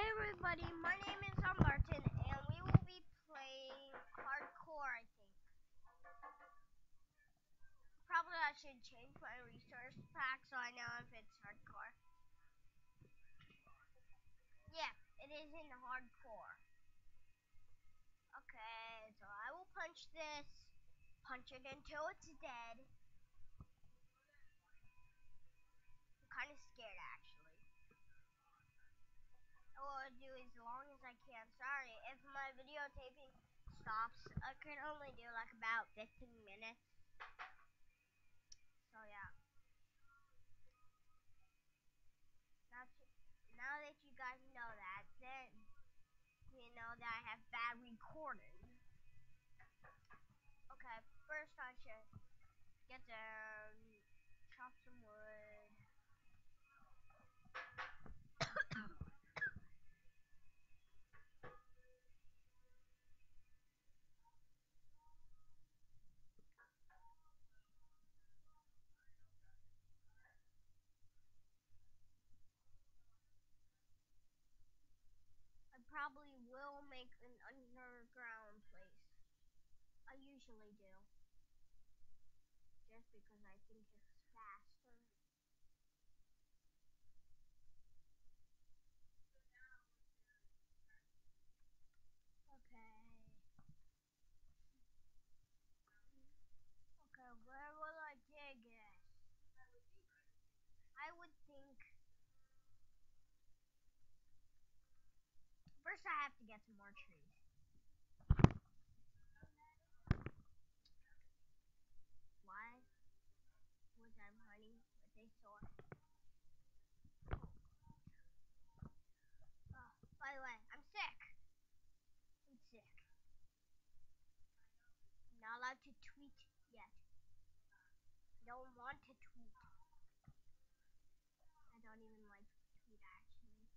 Hey everybody, my name is um, Martin, and we will be playing hardcore, I think. Probably I should change my resource pack so I know if it's hardcore. Yeah, it is in hardcore. Okay, so I will punch this, punch it until it's dead. I'm kind of I can. Sorry, if my videotaping stops, I can only do like about 15 minutes. So yeah. Now, now that you guys know that, then you know that I have bad recording. Okay, first I should get down, chop some wood. I probably will make an underground place. I usually do. Just because I think it's faster. Okay. Okay, where will I dig it? I would think. First, I have to get some more trees. Why was I running with a sword? Oh, by the way, I'm sick. I'm sick. I'm not allowed to tweet yet. I don't want to tweet. I don't even like to tweet actually.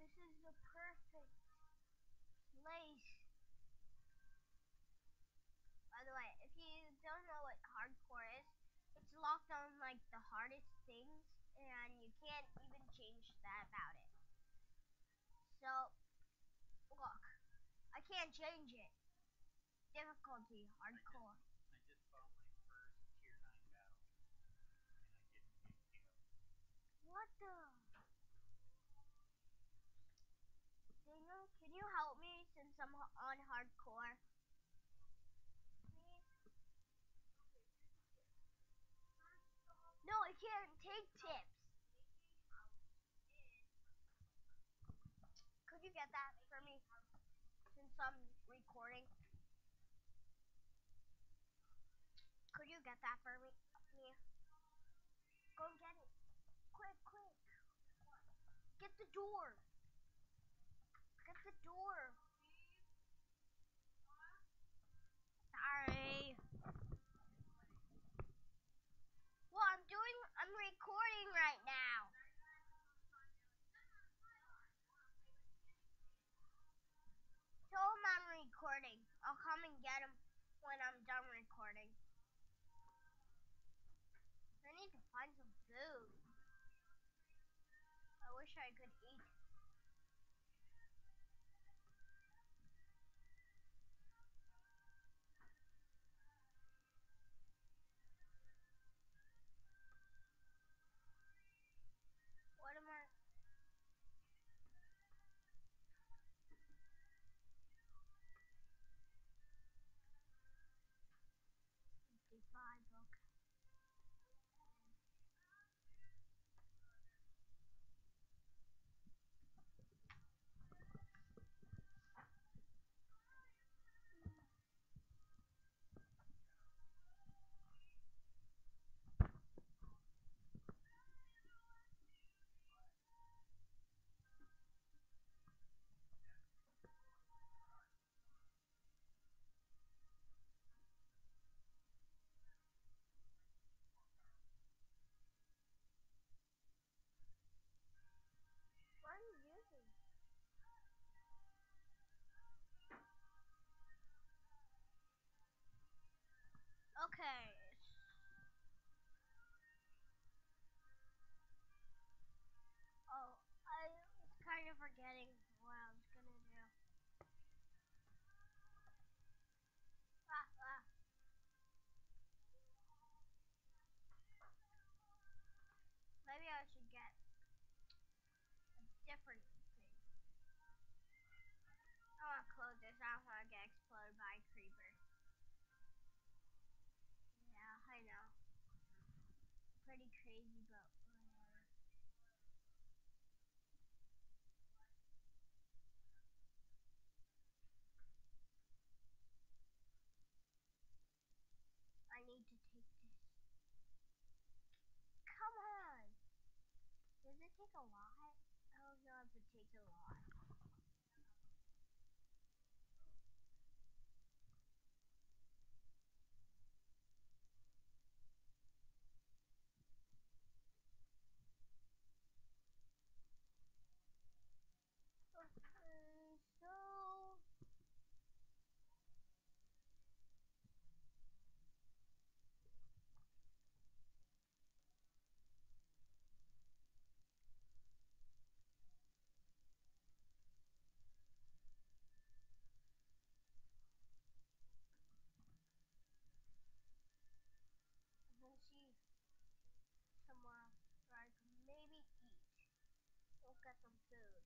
This is the perfect place. By the way, if you don't know what hardcore is, it's locked on like the hardest things and you can't even change that about it. So, look, I can't change it. Difficulty, hardcore. I just fought my first tier 9 battle, and I didn't get killed. What the? Daniel, can you help me since I'm on hardcore? No, I can't take tips. Could you get that for me? Since I'm recording. Could you get that for me? Go get it. Quick, quick. Get the door. Get the door. Sorry. Well, I'm doing, I'm recording right now. Tell him I'm recording. I'll come and get him when I'm recording. I need to find some food. I wish I could eat. Maybe I should get a different Does it take a lot? I don't know if it takes a lot. Okay, so let's see somewhere where I can maybe eat. Go get some food.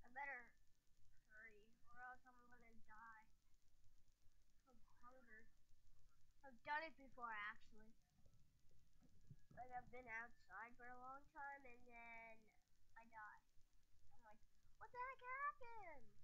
I better hurry, or else I'm gonna die from hunger. I've done it before, actually. Like I've been outside for a long time, and then I die. I'm like, what the heck happened?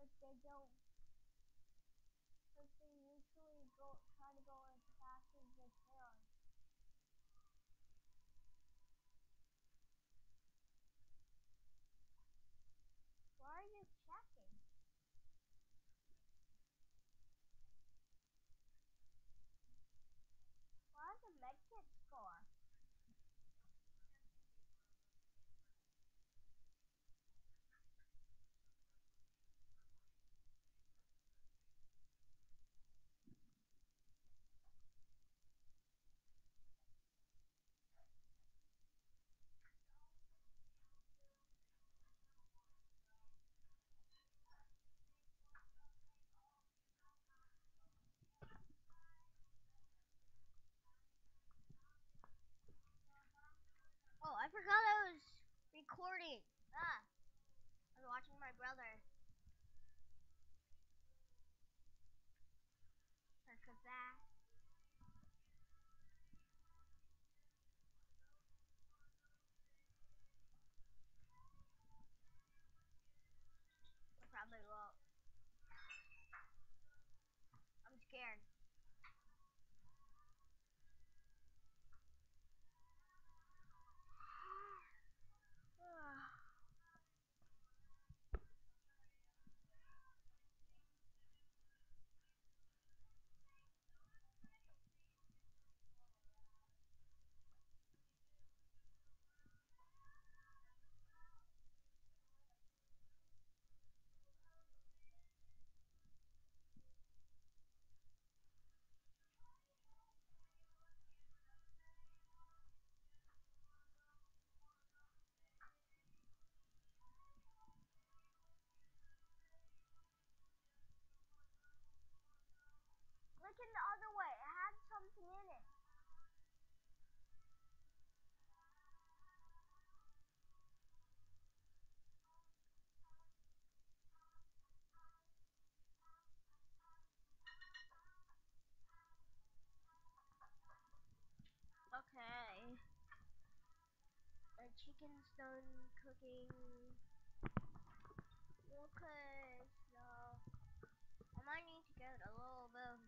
But they don't. But they usually go try to go as fast as they can. Why are you checking? Why the medkit I forgot I was recording. Ah, I was watching my brother. Because that. I probably won't. I'm scared. Look in the other way. It had something in it. Okay. The chicken's done cooking. Okay, so I might need to get a little bit